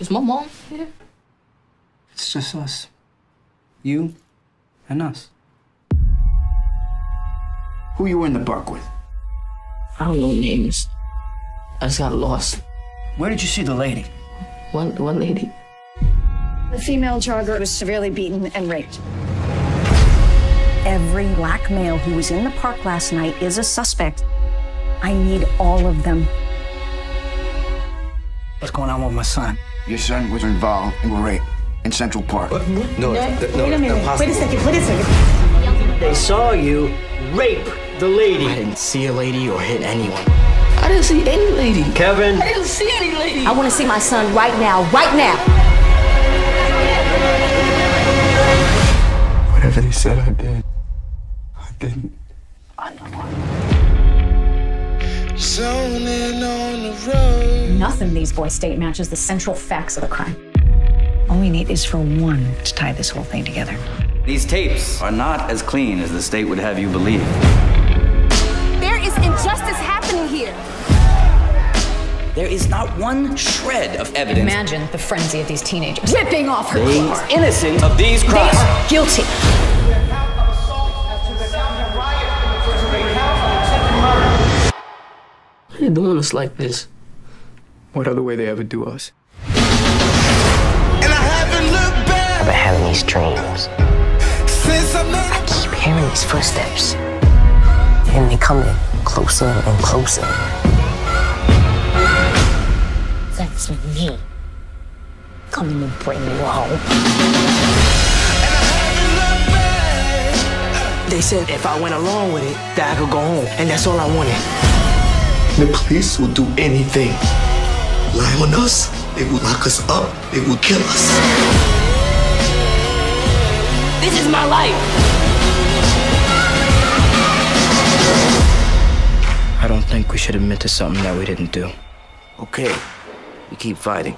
Is my mom here? It's just us. You and us. Who you were in the park with? I don't know names. I just got lost. Where did you see the lady? One one lady. The female jogger was severely beaten and raped. Every black male who was in the park last night is a suspect. I need all of them. What's going on with my son? Your son was involved in a rape in Central Park. No, no, Wait a minute. impossible. Wait a second. Wait a second. They saw you rape the lady. I didn't see a lady or hit anyone. I didn't see any lady. Kevin. I didn't see any lady. I want to see my son right now. Right now. Whatever they said I did, I didn't. Nothing these boys state matches the central facts of the crime. All we need is for one to tie this whole thing together. These tapes are not as clean as the state would have you believe. There is injustice happening here. There is not one shred of evidence. Imagine the frenzy of these teenagers ripping off her They clothes. innocent of these crimes. They crimes. are guilty. They doing us like this? What other way they ever do us? And I haven't looked back. I've been having these dreams. since I keep hearing these footsteps. And they coming closer and closer. That's me. Coming to bring you home. They said if I went along with it, that I could go home, and that's all I wanted. The police will do anything. Lie on us, they will lock us up, they will kill us. This is my life. I don't think we should admit to something that we didn't do. Okay, we keep fighting.